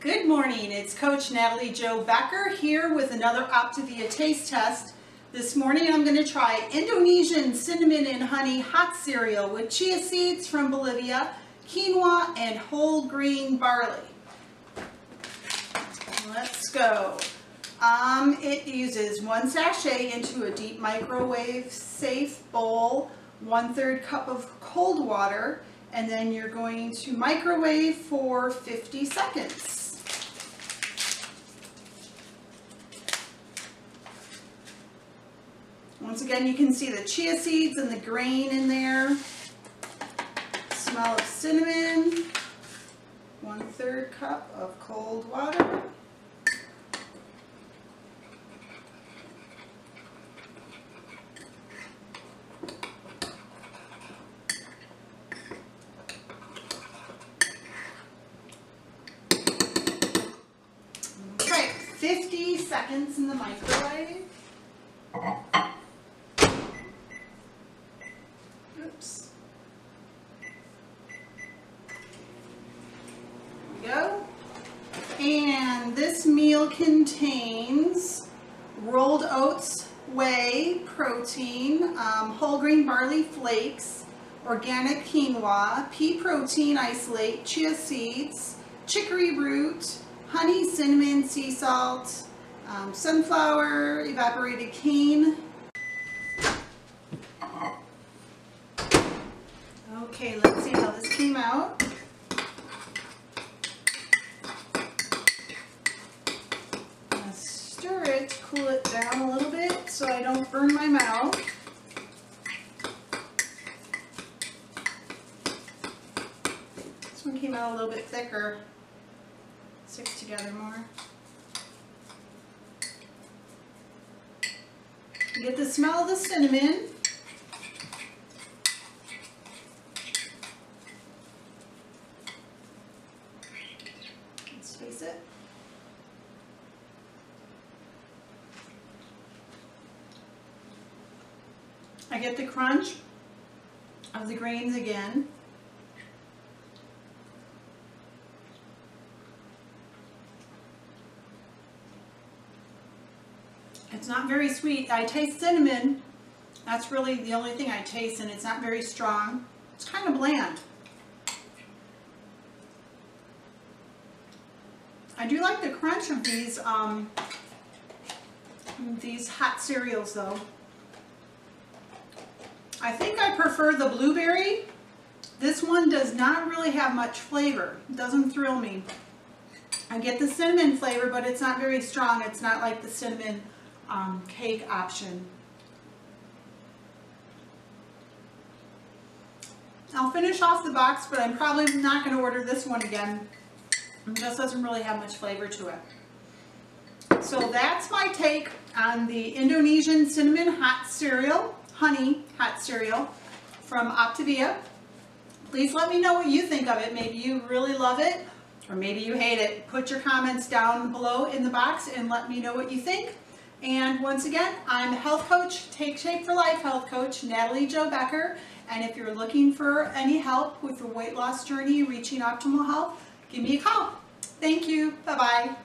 Good morning, it's Coach Natalie Jo Becker here with another Optavia taste test. This morning I'm going to try Indonesian cinnamon and honey hot cereal with chia seeds from Bolivia, quinoa, and whole grain barley. Let's go. Um, it uses one sachet into a deep microwave safe bowl, one third cup of cold water, and then you're going to microwave for 50 seconds. Once again, you can see the chia seeds and the grain in there. Smell of cinnamon. One third cup of cold water. Okay, 50 seconds in the microwave. Go. And this meal contains rolled oats, whey, protein, um, whole grain barley flakes, organic quinoa, pea protein isolate, chia seeds, chicory root, honey, cinnamon, sea salt, um, sunflower, evaporated cane. Okay, let's see how this came out. Stir it cool it down a little bit so I don't burn my mouth. This one came out a little bit thicker. Sticks together more. You get the smell of the cinnamon. Let's face it. I get the crunch of the grains again. It's not very sweet. I taste cinnamon. That's really the only thing I taste and it's not very strong. It's kind of bland. I do like the crunch of these um, these hot cereals though. I think I prefer the blueberry. This one does not really have much flavor. It doesn't thrill me. I get the cinnamon flavor, but it's not very strong. It's not like the cinnamon um, cake option. I'll finish off the box, but I'm probably not going to order this one again. It just doesn't really have much flavor to it. So that's my take on the Indonesian cinnamon hot cereal, honey hot cereal from Optavia. Please let me know what you think of it. Maybe you really love it or maybe you hate it. Put your comments down below in the box and let me know what you think. And once again, I'm the health coach, Take Shape for Life health coach, Natalie Jo Becker. And if you're looking for any help with your weight loss journey, reaching optimal health, give me a call. Thank you. Bye-bye.